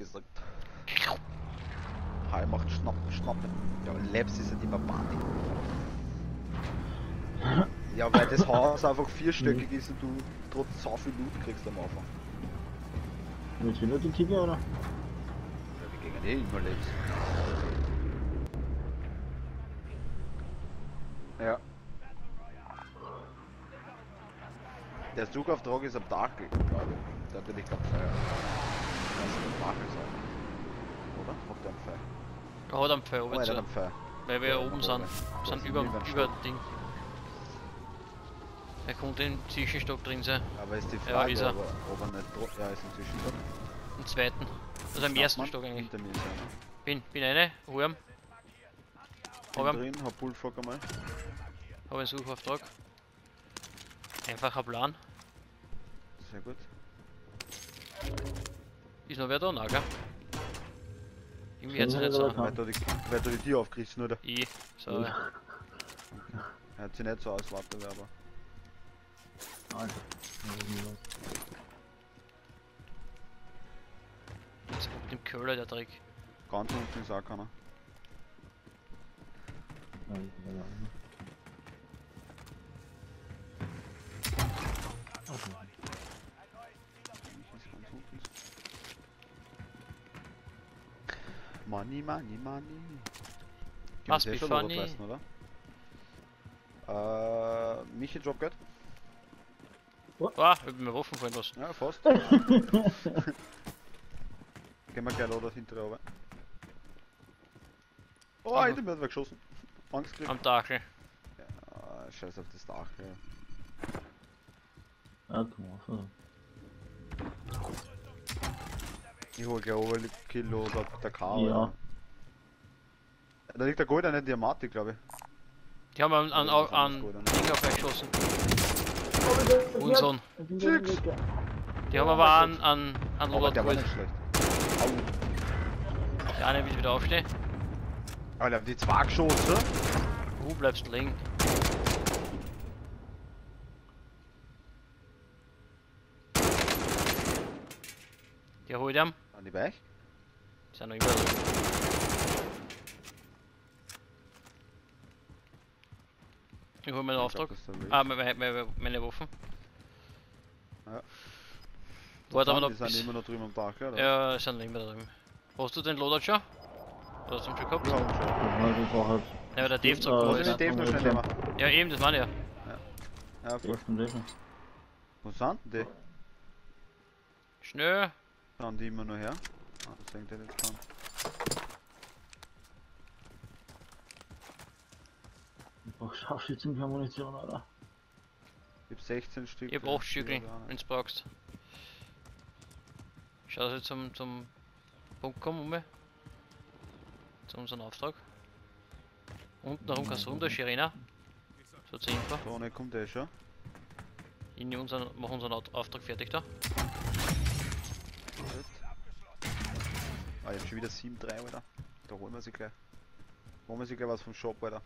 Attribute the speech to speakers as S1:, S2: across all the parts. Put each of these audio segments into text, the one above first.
S1: gesagt. Hai macht Schnappen, Schnappen. Ja, Labs ist halt immer Party. Ja, weil das Haus einfach vierstöckig ist und du trotz so viel Loot kriegst am Anfang.
S2: Du nur die Kicker oder?
S1: Ja, wir gehen eh immer Labs. Ja. Der Suchauftrag ist am Dachel, glaube ich. Da bin ich ganz feier. Das ist am Dachel sein. Oder? Macht der am Feier?
S3: Er hat am Pfeil
S1: Oh,
S3: oben zu,
S1: am Feier.
S3: weil wir ja oben sind.
S1: Das
S3: sind über,
S1: über
S3: Ding. Er könnte im Zwischenstock drin sein.
S1: Aber ist die
S3: Ja,
S1: Frage,
S3: ist er.
S1: ob, ob er nicht dro- Ja, ist inzwischen dort.
S3: Im zweiten. Also im ersten Stock eigentlich.
S1: Hinter mir einer.
S3: Bin, bin eine.
S1: Bin
S3: Hab ihn,
S1: drin, hab Bullfrog einmal.
S3: hab einen Suchauftrag. Einfacher Plan.
S1: Sehr gut.
S3: Ist noch wer da? Nein, gell? Irgendwie hat
S2: Ja,
S3: sich nicht so.
S1: hat da die, da die Tür aufgerissen, oder?
S3: Ich, so.
S2: Ja.
S1: Hat sich nicht so aus, warte, aber.
S2: Alter.
S3: Jetzt kommt dem Köhler der Trick.
S1: Ganz unten ist auch keiner. Ich Money, money, money. Gehen
S3: Must be
S1: schon
S3: funny.
S1: Lassen, oder? Äh, Michi Dropgeld?
S3: Ah, ich bin mir offen vorhin was.
S1: Ja, fast. Gehen wir gleich oder hinterher runter. Oh,
S3: Aber-
S1: Alter, mir hat wer geschossen. Angst gekriegt.
S3: Am Dachel.
S1: Ah, scheiß auf das Dach, ja.
S2: Ja, komm
S1: Ich hol gleich Overkill oder der K.
S2: Ja.
S1: Da liegt der Gold an der Diamatik, glaube ich.
S3: Die haben an, an, an, an. Ding auf euch geschossen. Unsohn.
S1: Six.
S3: Die haben aber an, an, an
S1: Aber
S3: Robert
S1: der war nicht schlecht.
S3: Der eine will wieder aufstehen.
S1: Alter, die zwei geschossen.
S3: Du bleibst liegen. Die holt ihn.
S1: Die.
S3: Die sind noch immer drin. Ich hol meinen Auftrag. Ah, meine, meine, meine Waffen.
S1: Ja.
S3: Warte mal,
S1: Die
S3: noch
S1: sind
S3: bis...
S1: immer noch drüben am Dach, ja? oder?
S3: Ja, sind noch immer da drüben. Hast du den Loadout schon? Oder hast du ihn schon gehabt?
S1: Ja, schon.
S2: Ja, das war halt.
S3: Ja, aber der Dave
S2: Ja,
S1: Also
S3: alles.
S1: den Dave noch schnell nehmen.
S3: Ja, eben, das meine ich ja.
S1: Ja, voll.
S2: Und Leben.
S1: Wo sind denn die?
S3: Schnell.
S1: Schauen die immer nur her? Ah, das hängt ja nicht dran.
S2: Ich brauch Scharfschützenmunition, oder?
S1: Ich hab 16 Stück.
S3: Ich hab
S1: ja,
S3: 8 Stückchen,
S1: die haben wir
S3: wenn's brauchst. Schau, dass ich zum, zum Punkt komme, um. Zu unserem Auftrag. Unten herum kannst du runter, Schirena. So zur Info.
S1: Vorne kommt der schon.
S3: In unseren, mach unseren Auftrag fertig da.
S1: Gut. Ah, ich hab schon wieder 7-3, Alter. Da holen wir sie gleich. Holen wir sie gleich was vom Shop, Alter.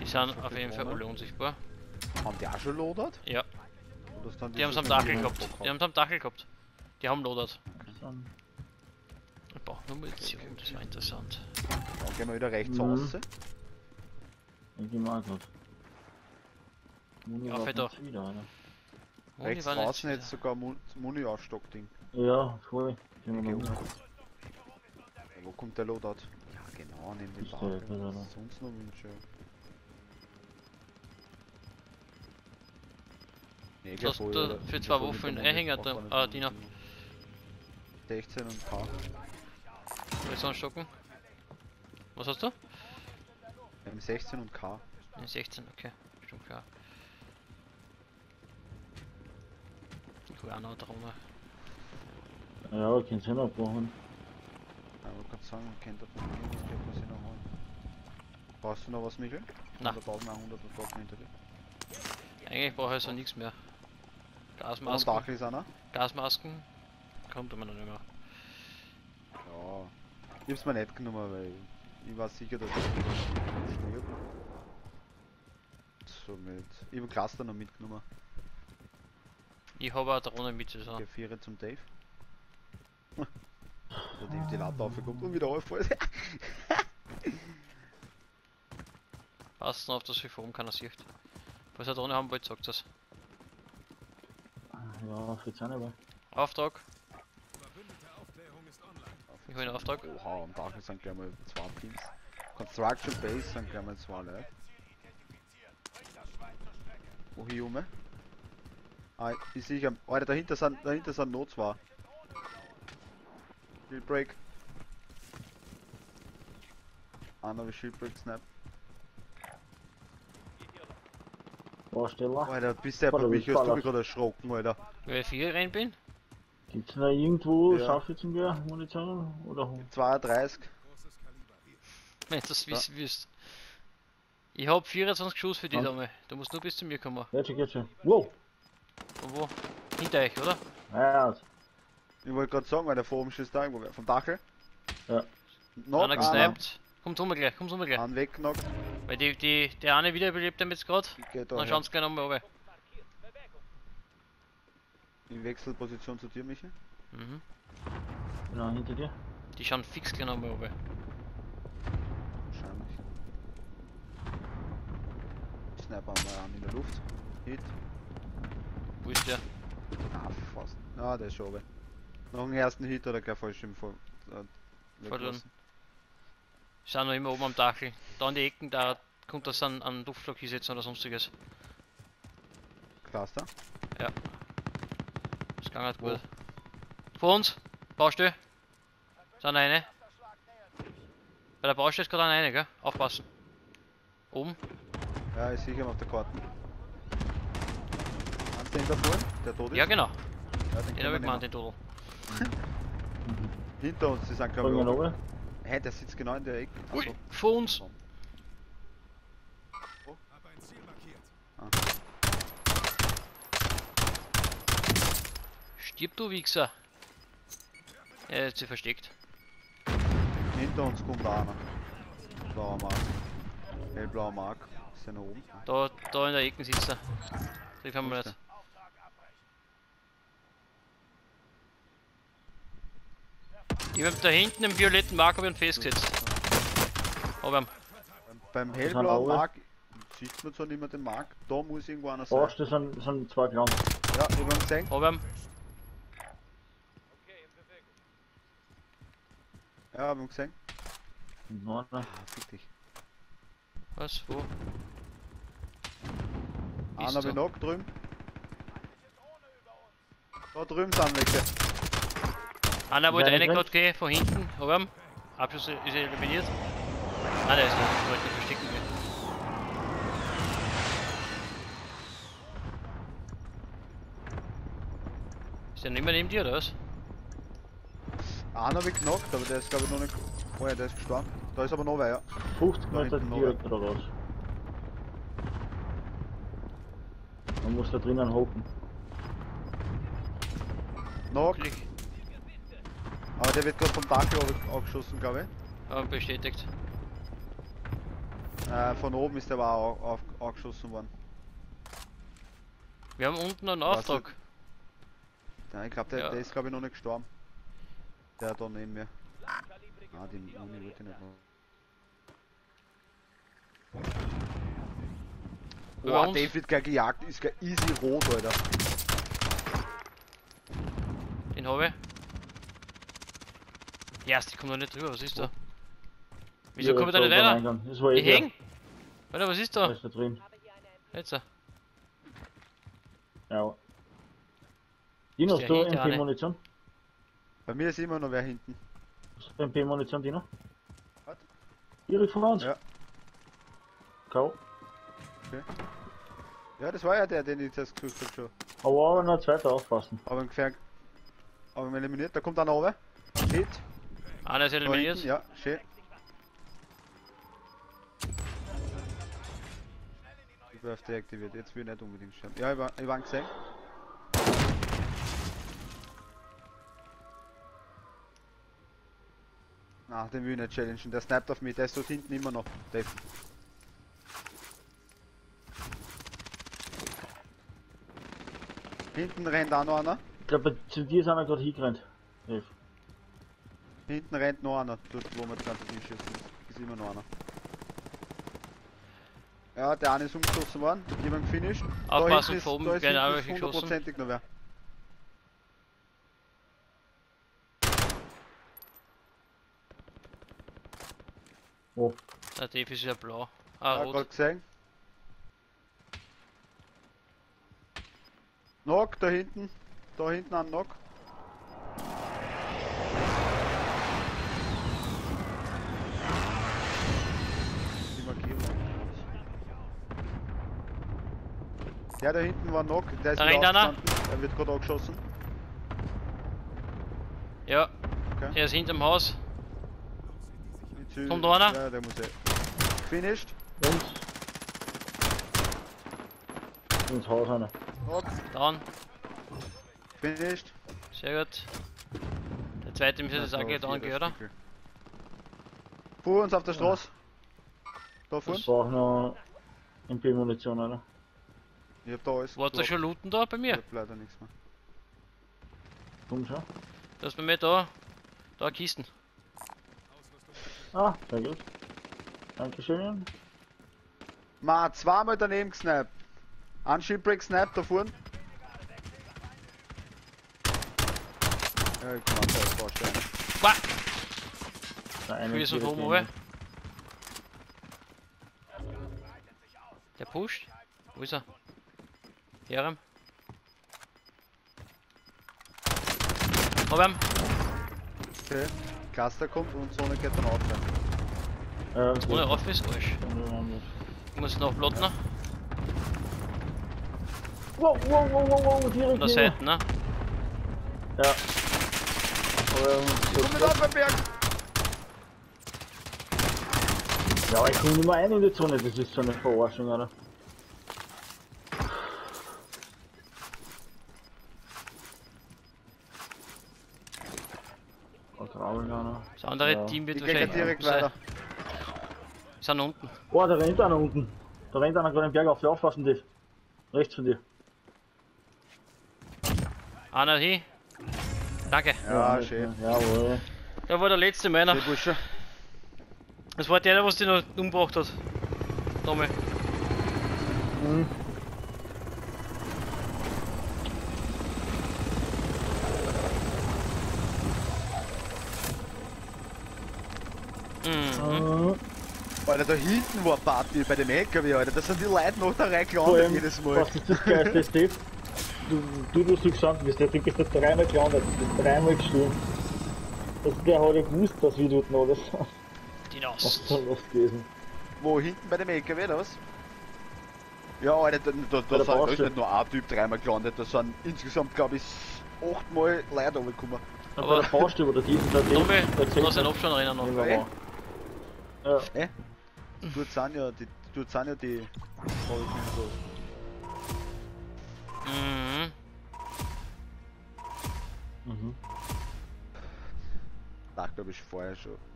S3: Die sind auf jeden Fall alle unsichtbar.
S1: Haben die auch schon loadert?
S3: Ja,
S1: dann
S3: die haben es am Dachel gehabt. Die haben es am Dachel gehabt. Die haben Loadert.
S2: dann.
S3: Ich brauch nur Munition, das war interessant.
S1: Dann gehen wir wieder rechts
S2: Mhm.
S1: raus.
S2: Ich geh mal grad. Muni
S3: Ja,
S2: war
S3: doch.
S2: wieder, Alter.
S3: Und
S1: Rechts
S3: waren
S1: draußen
S3: jetzt
S1: sogar Mu- Muni-Aufstock-Ding.
S2: Ja, voll.
S1: Okay,
S2: mal
S1: Ja, Wo kommt der Loadout? Ja, genau, neben dem
S2: ist
S1: sonst noch Wünsche? Mega
S3: hast
S1: voll,
S3: du
S1: oder?
S3: für
S1: Ich
S3: zwei
S1: der
S3: Einhänger
S1: Muni-
S3: da- ah, Dina.
S1: Muni- 16 und K.
S3: Willst du anstocken? Was hast du?
S1: Wir haben 16 und K.
S3: In 16, okay. Stimmt klar. Ich hol auch noch drum.
S2: Ja, ich kann's ja noch brauchen.
S1: Ja, ich kann sagen, man kennt das von mir, das geht man sich noch holen. Brauchst du noch was, Michael?
S3: Na.
S1: 1100 Waffen hinter dir.
S3: Eigentlich brauche ich so nichts mehr. Gasmasken,
S1: Dach ist einer.
S3: Gasmasken kommt immer noch nicht mehr.
S1: Ja. Ich hab's mir nicht genommen, weil ich war sicher, dass ich stirb. so mit. Ich hab Cluster noch mitgenommen.
S3: Ich habe eine Drohne mit, so.
S1: Okay, Viere zum Dave. Der Dave die Latte aufgekommen und wieder auffällt.
S3: Passt noch auf, dass ich vor oben keiner sieht. Falls ihr eine Drohne haben wollt, sagt das.
S2: Ja, für Zähne aber.
S3: Auftrag. Ich hol einen Auftrag.
S1: Oha, am Dach sind gleich mal zwei Teams. Construction Base sind gleich mal zwei Leute. Wo hier um? Ah, ich sehe am. Alter, dahinter sind, dahinter sind noch zwei. Shieldbreak. Einer wie Shieldbreak Snap.
S2: Bausteller.
S1: Alter, bist du einfach
S2: Voll
S1: mich, hast du mich gerade erschrocken, Alter.
S3: Weil ich vier rein bin.
S2: Gibt's noch irgendwo
S1: Ja.
S2: Scharfschützengewehr, Munition oder
S1: 32.
S3: Wenn du das
S1: Ja.
S3: wissen willst. Ich hab 24 Schuss für die
S2: Ja.
S3: Dame. Du musst nur bis zu mir kommen.
S2: Jetzt schon, jetzt schon. Wow!
S3: Von wo? Hinter euch, oder?
S2: Ja,
S1: Ich wollte gerade sagen, weil der vor oben schießt da irgendwo. Vom Dachel.
S2: Ja.
S1: Noch
S3: einer gesniped. Kommt rum gleich, kommt rum gleich.
S1: Einen wegnockt.
S3: Weil die, die, der eine wiederbelebt haben jetzt gerade.
S1: Geht
S3: Dann
S1: da.
S3: schauen sie gleich nochmal runter.
S1: In Wechselposition zu dir, Michi.
S3: Mhm.
S2: genau hinter dir.
S3: Die schauen fix gleich nochmal runter.
S1: Wahrscheinlich. Sniper mal an in der Luft. Hit.
S3: Wo ist der?
S1: Ah, fast. Ah, der ist schon oben. Noch einen ersten Hit oder gleich falsch im Vor. Äh,
S3: Verloren. Sind noch immer oben am Dachel. Da an die Ecken, da kommt das an, an Luftflug hinsetzen oder sonstiges.
S1: Cluster.
S3: Das ging halt gut. Vor uns! Baustelle! Sind eine. Bei der Baustelle ist gerade eine, gell? Aufpassen. Oben.
S1: Ja, ich sehe ihn auf der Karte. Kannst du den da vorne? Der tot ist?
S3: Ja genau.
S1: ja den
S3: Den hab ich gemeint, den. Todel.
S1: Hinter uns, die sind glaube ich. Hä, der sitzt genau in der Ecke.
S3: Ui, vor uns! Stirb du Wichser! Er hat sich versteckt.
S1: Hinter uns kommt einer. Blauer Mark. Hellblauer Mark. Ist der nach oben?
S3: Da, da in der Ecke sitzt er. Wir
S1: Wo ist
S3: nicht. Ich hab da hinten im violetten Mark hab ich ihn festgesetzt. Aber am
S1: Beim hellblauen. Mark sieht man zwar nicht mehr den Mark. Da muss irgendwo einer sein.
S2: Baustelle sind, sind zwei Gramm.
S1: Ja, ich hab ihn gesehen.
S3: hab ihn.
S1: Ja, hab ihn gesehen.
S2: Noch einer.
S1: Ah, fick dich.
S3: Was? Wo?
S1: Einer
S3: du?
S1: noch drüben. Da drüben sind welche.
S3: Einer wollte eine gerade gehen, von hinten. Ihn. Abschluss ist er eliminiert. Ah, der ist nicht. Ich wollte nicht verstecken. gehen. Ist der nicht mehr neben dir, oder was?
S1: Einen hab ich knockt, aber der ist glaube ich noch nicht. Oh ja, der ist gestorben. Da ist aber noch wer, ja.
S2: 50
S1: Da
S2: Meter
S1: noch
S2: direkt raus. Man muss da drinnen hocken.
S1: Knock.
S3: Glück.
S1: Aber der wird gerade vom Dach glaub ich, angeschossen, glaube
S3: Aber bestätigt.
S1: ich. Äh, von oben ist der aber auch auf, angeschossen worden.
S3: Wir haben unten einen
S1: Was
S3: Auftrag.
S1: Ja, ich glaube, der,
S3: Ja.
S1: der ist glaube ich noch nicht gestorben. Der da neben mir. Ah, die Uni wollte ich nicht Boah,
S3: uns?
S1: Dave wird gleich gejagt, ist gleich easy rot, Alter.
S3: Den habe ich. Ja, die kommt noch nicht drüber, was ist da? Wieso kommt er nicht rein?
S2: Das war der.
S3: hängen? Warte, was ist
S2: Da
S3: da?
S2: ist da drin.
S3: Jetzt.
S2: Ja. Dino, hast du? MP-Munition?
S1: Bei mir ist immer noch wer hinten.
S2: Du MP-Munition, Dino?
S1: Was?
S2: Direkt von uns?
S1: Ja.
S2: Kau.
S1: Ja, das war ja der, den ich zuerst gesucht hab schon.
S2: Aber aber noch zweiter aufpassen.
S1: Aber gefährlich. Aber im eliminiert, da kommt einer oben. Hit.
S3: Einer ist eliminiert.
S1: hinten, ja, schön. Ich auf deaktiviert, jetzt will ich nicht unbedingt sterben. Ja, ich war, ich war ihn gesehen. Na, den will ich nicht challengen. Der sniped auf mich. Der ist dort hinten immer noch. Dave. Hinten rennt auch noch einer.
S2: Ich glaube, zu dir ist einer gerade hingerannt. Dave.
S1: Hinten rennt noch einer. Dort, wo wir das ganze Ding schießen. Ist immer noch einer. Ja, der eine ist umgeschossen worden. Jemand finished.
S3: Aufpassen,
S1: da ist,
S3: von oben
S1: da ist
S3: werden auch welche geschossen.
S1: noch wer.
S2: Oh,
S3: Der Dave ist ja blau. Ah,
S1: Ja,
S3: rot.
S1: gesehen. Knock, da hinten. Da hinten ein Knock. Die Markierung. Der da hinten war Knock, der ist
S3: Da rennt einer.
S1: Er wird gerade angeschossen.
S3: Ja,
S1: Okay.
S3: er ist hinterm Haus.
S1: Ist-
S3: Kommt da einer?
S1: Ja, der muss eh. Finished.
S2: uns. Ins Haus einer.
S3: Down.
S1: Finished.
S3: Sehr gut. Der zweite müsste jetzt auch gleich down gehen, oder?
S1: Vor uns auf der Straße. Da vorne.
S2: Ich brauche noch MP-Munition, oder?
S1: Ich hab da alles.
S3: Wart ihr schon looten da bei
S1: Ich
S3: mir?
S1: hab leider nichts mehr.
S2: Komm schon.
S3: Du hast bei mir da. Da Kisten.
S2: Ah, sehr gut. Dankeschön.
S1: Ma, zweimal daneben gesnappt. Ein Shipwreck Snap da vorne. Ja, ich kann mir das vorstellen.
S3: Vom
S2: neben
S3: oben.
S2: mir.
S3: Der pusht. Wo ist er? Herem. Hab ihn.
S1: Okay. Cluster kommt und Sonne geht dann auf.
S2: Ja, okay.
S3: Ohne auf ist Arsch. Ich muss noch plotten. Von
S2: Wow, wow, wow, wow, wow, direkt
S3: der
S2: neben mir.
S3: Seite, ne?
S2: Ja. Aber,
S1: Komm mit auf, Berg!
S2: ja, ich komme nicht mehr ein in die Zone, das ist so eine Verarschung, oder? Da krabbeln einer.
S3: Das andere
S2: Ja.
S3: Team wird
S1: Ich
S3: wahrscheinlich.
S1: direkt weiter.
S3: Sind unten.
S2: Oh, da rennt einer unten. Da rennt einer gerade den Berg auf, aufpassen, Dave. Rechts von dir.
S3: Einer hin. Danke.
S1: Ja,
S2: nicht
S1: schön.
S2: Jawohl.
S3: Da war der letzte meiner. Das war der, der was die noch umgebracht hat. Tommy.
S2: Mhm.
S3: Mhm.
S1: Alter, da hinten war Party bei dem LKW, Alter. Da sind die Leute noch da reingelandet jedes Mal.
S2: was ist das Geilste, ist, Dave? Du, du, du so gestanden bist, der Typ ist da dreimal gelandet, du bist dreimal gestorben. Also der hat ja gewusst, dass wir dort noch das
S3: Die
S2: was
S3: Nass.
S2: da los gewesen.
S1: Wo, hinten bei dem LKW, oder was? Ja, Alter, da, da, da, sind, da ist nicht nur ein Typ dreimal gelandet, da sind insgesamt, glaube ich, achtmal Leute runtergekommen.
S3: Aber-
S2: bei der Baustelle, wo der Typ da
S3: Tommy,
S2: der
S3: du hast einen Abstand rennen noch.
S2: Ja, ja.
S1: Eh? Dort sind ja die, dort sind ja die Folgen so.
S3: Mhm.
S2: Mhm.
S1: Da glaube ich vorher schon.